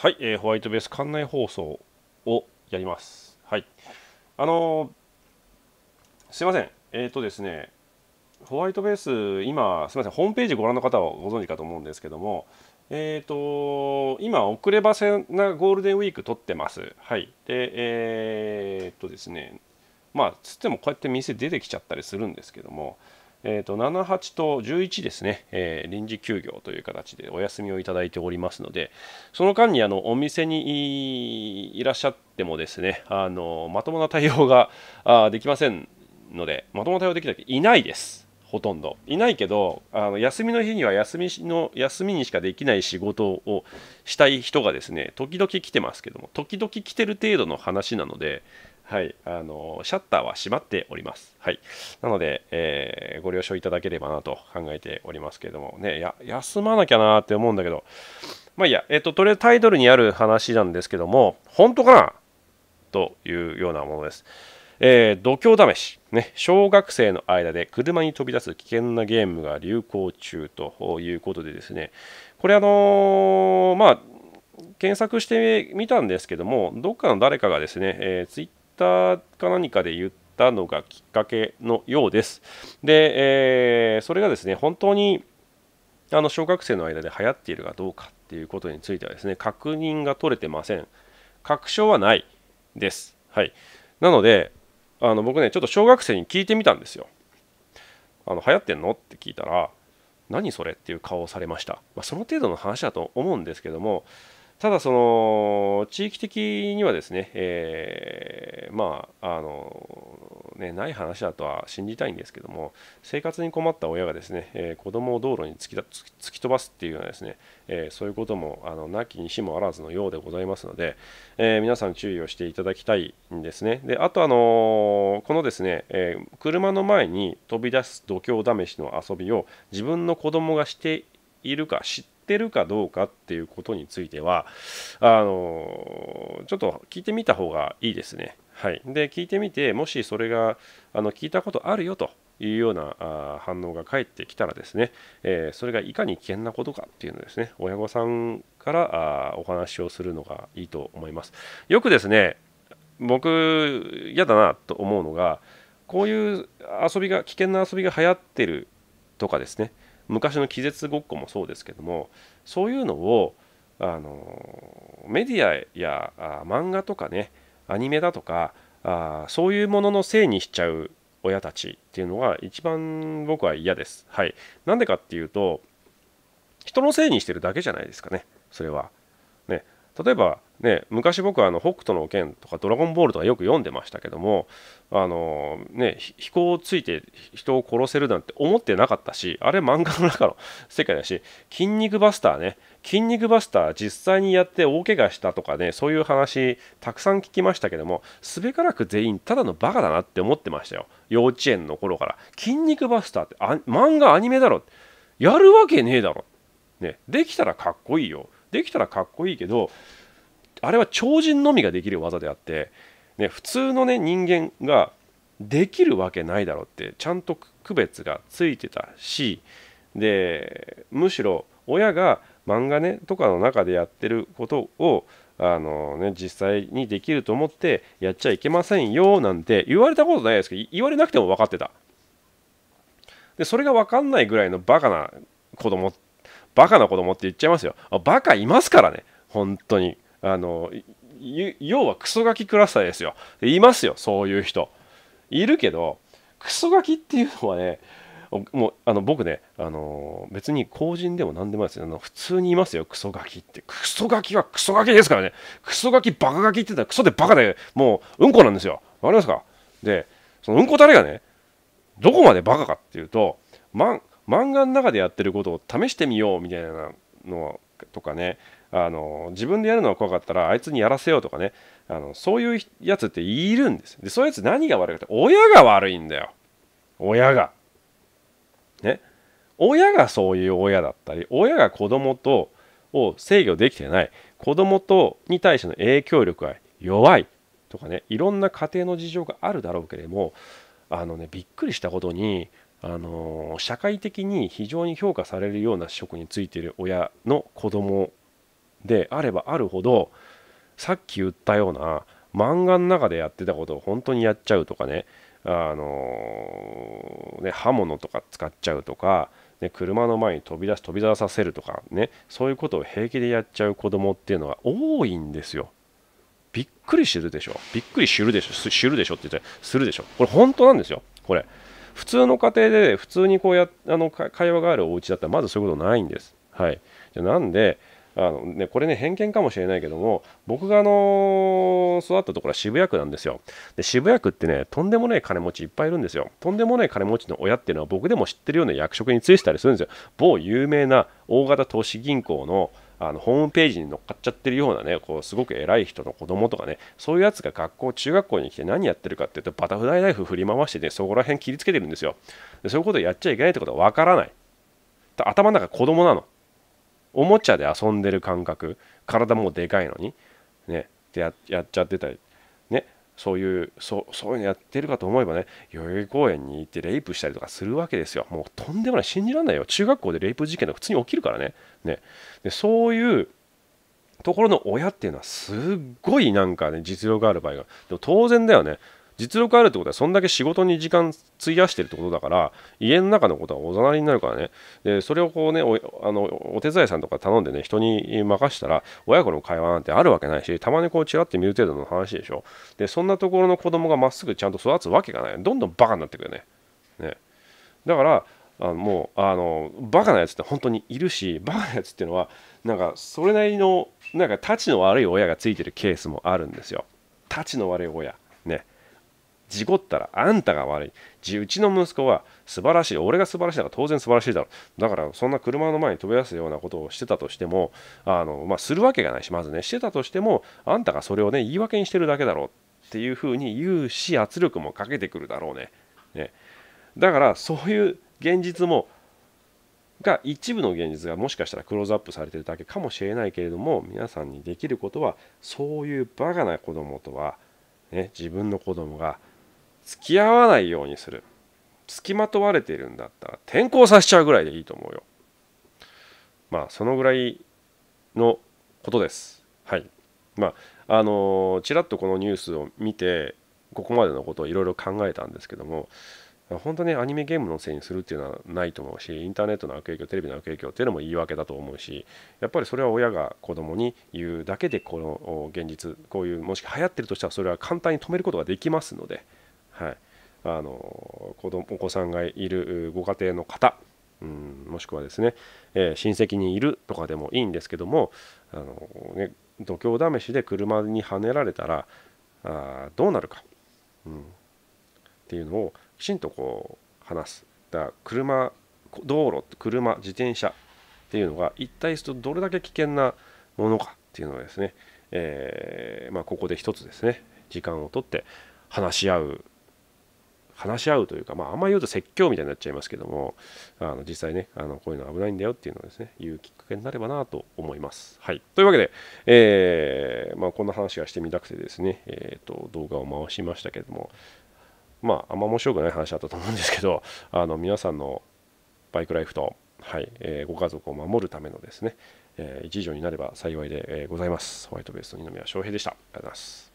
はい、えー、ホワイトベース館内放送をやります。はい。あのー、すいません。えっ、ー、とですね、ホワイトベース、今、すみません、ホームページご覧の方はご存知かと思うんですけども、えっ、ー、と、今、遅ればせなゴールデンウィーク撮ってます。はい。で、えっとですね、まあ、つってもこうやって店出てきちゃったりするんですけども、えーと、78と11ですね、えー、臨時休業という形でお休みをいただいておりますので、その間にあのお店にいらっしゃってもですね、あのまともな対応があできませんので、まともな対応できたいないです。ほとんどいないけどあの休みの日には休みの休みにしかできない仕事をしたい人がですね時々来てますけども時々来てる程度の話なのではい、あのシャッターは閉まっております。はい、なので、えー、ご了承いただければなと考えておりますけれども、ね、や休まなきゃなって思うんだけど、まあいいや、えっ、と、とりあえずタイトルにある話なんですけども、本当かな？というようなものです。えー、度胸試し、ね、小学生の間で車に飛び出す危険なゲームが流行中ということでですね、これあのー、まあ、検索してみたんですけども、どっかの誰かがですね、えー、ツイッターか何かで言ったのがきっかけのようです。で、えー、それがですね、本当にあの小学生の間で流行っているかどうかっていうことについてはですね、確認が取れてません。確証はないです。はい。なので、あの僕ね、ちょっと小学生に聞いてみたんですよ。あの流行ってんの？って聞いたら、何それ？っていう顔をされました。まあ、その程度の話だと思うんですけども、ただその地域的にはですね、えー、まああのねない話だとは信じたいんですけども生活に困った親がですね、えー、子供を道路に突き突き飛ばすっていうようなですね、えー、そういうこともあのなきにしもあらずのようでございますので、えー、皆さん注意をしていただきたいんですね。であとあのこのですね、え車の前に飛び出す度胸試しの遊びを自分の子供がしているか知ってってるかどうかっていうことについてはあのちょっと聞いてみた方がいいですね。はい、で聞いてみてもしそれがあの聞いたことあるよというようなあ反応が返ってきたらですね、えー、それがいかに危険なことかっていうのですね親御さんからあお話をするのがいいと思います。よくですね僕嫌だなと思うのがこういう遊びが危険な遊びが流行ってるとかですね昔の気絶ごっこもそうですけどもそういうのをあのメディアや漫画とかねアニメだとかあそういうもののせいにしちゃう親たちっていうのが一番僕は嫌です。はい。なんでかっていうと人のせいにしてるだけじゃないですかねそれは。ね例えばね、昔僕はあの北斗の拳とかドラゴンボールとかよく読んでましたけどもあの、ね、飛行をついて人を殺せるなんて思ってなかったしあれ漫画の中の世界だし筋肉バスターね。筋肉バスター実際にやって大怪我したとかねそういう話たくさん聞きましたけどもすべからく全員ただのバカだなって思ってましたよ。幼稚園の頃から。筋肉バスターってあ漫画アニメだろやるわけねえだろ、ね、できたらかっこいいよ。できたらかっこいいけどあれは超人のみができる技であって、ね、普通の、ね、人間ができるわけないだろうってちゃんと区別がついてたしでむしろ親が漫画ねとかの中でやってることをあのね、実際にできると思ってやっちゃいけませんよなんて言われたことないですけど言われなくても分かってた。でそれが分かんないぐらいのバカな子供バカな子供って言っちゃいますよ。バカいますからね本当に。あの要はクソガキクラスターですよ。いますよそういう人。いるけどクソガキっていうのはねもうあの僕ね、あの別に公人でも何でもないですよ。あの普通にいますよクソガキって。クソガキはクソガキですからね。クソガキバカガキって言ったらクソでバカでもううんこなんですよ。わかりますか？でそのうんこたれがねどこまでバカかっていうと、ま、漫画の中でやってることを試してみようみたいなのとかねあの自分でやるのが怖かったらあいつにやらせようとかね。あのそういうやつっているんですでそういうやつ何が悪いかって親が悪いんだよ。親が。ね。親がそういう親だったり親が子供とを制御できてない。子供とに対しての影響力が弱いとかね。いろんな家庭の事情があるだろうけれどもあのねびっくりしたことにあの社会的に非常に評価されるような職についている親の子供であればあるほどさっき言ったような漫画の中でやってたことを本当にやっちゃうとかねあのー、ね刃物とか使っちゃうとか、ね、車の前に飛び出し飛び出させるとかねそういうことを平気でやっちゃう子供っていうのが多いんですよ。びっくりするでしょ。びっくりするでしょ。知るでしょって言ってするでしょ。これ本当なんですよ。これ。普通の家庭で普通にこうやあの会話があるお家だったらまずそういうことないんです。はい。じゃなんであのね、これね偏見かもしれないけども僕があの育ったところは渋谷区なんですよ。で渋谷区ってねとんでもない金持ちいっぱいいるんですよ。とんでもない金持ちの親っていうのは僕でも知ってるような役職に就いてたりするんですよ。某有名な大型投資銀行のあのホームページに乗っかっちゃってるようなねこうすごく偉い人の子供とかねそういうやつが学校中学校に来て何やってるかっていうとバタフライナイフ振り回してねそこら辺切りつけてるんですよ。でそういうことをやっちゃいけないってことはわからない。頭の中子供なの。おもちゃで遊んでる感覚。体もでかいのに。ね。でややっちゃってたり。ね。そういうそうそういうのやってるかと思えばね。代々木公園に行ってレイプしたりとかするわけですよ。もうとんでもない信じられないよ。中学校でレイプ事件が普通に起きるからね。ね。でそういうところの親っていうのはすっごいなんかね実力がある場合が。でも当然だよね。実力あるってことはそんだけ仕事に時間費やしてるってことだから家の中のことはおざなりになるからね。でそれをこうねおあのお手伝いさんとか頼んでね人に任したら親子の会話なんてあるわけないしたまにこうちらって見る程度の話でしょ。でそんなところの子供がまっすぐちゃんと育つわけがない。どんどんバカになってくるね。ね。だからあのもうあのバカなやつって本当にいるしバカなやつっていうのはなんかそれなりのなんかタチの悪い親がついてるケースもあるんですよ。タチの悪い親。事故ったらあんたが悪い。うちの息子は素晴らしい。俺が素晴らしいだから当然素晴らしいだろう。だからそんな車の前に飛び出すようなことをしてたとしてもあの、まあ、するわけがないしまずね。してたとしてもあんたがそれをね言い訳にしてるだけだろう。っていうふうに言うし圧力もかけてくるだろうね。ね。だからそういう現実もが一部の現実がもしかしたらクローズアップされてるだけかもしれないけれども皆さんにできることはそういうバカな子供とは、ね、自分の子供が付き合わないようにする。付きまとわれているんだったら転校させちゃうぐらいでいいと思うよ。まあそのぐらいのことです。はい。まああのちらっとこのニュースを見てここまでのことをいろいろ考えたんですけども本当にアニメゲームのせいにするっていうのはないと思うしインターネットの悪影響テレビの悪影響っていうのも言い訳だと思うしやっぱりそれは親が子供に言うだけでこの現実こういうもし流行ってるとしたらそれは簡単に止めることができますのではい、あの子供お子さんがいるご家庭の方、うん、もしくはですね、えー、親戚にいるとかでもいいんですけどもあの、ね、度胸試しで車にはねられたらあどうなるか、うん、っていうのをきちんとこう話す。だ車道路車自転車っていうのが一体どれだけ危険なものかっていうのをですね、えーまあ、ここで一つですね時間をとって話し合う話し合うというか、まあ、あんまり言うと説教みたいになっちゃいますけどもあの実際ねあのこういうの危ないんだよっていうのをですね言うきっかけになればなと思います。はい、というわけで、えー、まあ、こんな話がしてみたくてですね、えーと、動画を回しましたけどもまああんま面白くない話だったと思うんですけどあの皆さんのバイクライフと、はいえー、ご家族を守るためのですね、えー、一助になれば幸いで、ございます。ホワイトベースの二宮翔平でした。ありがとうございます。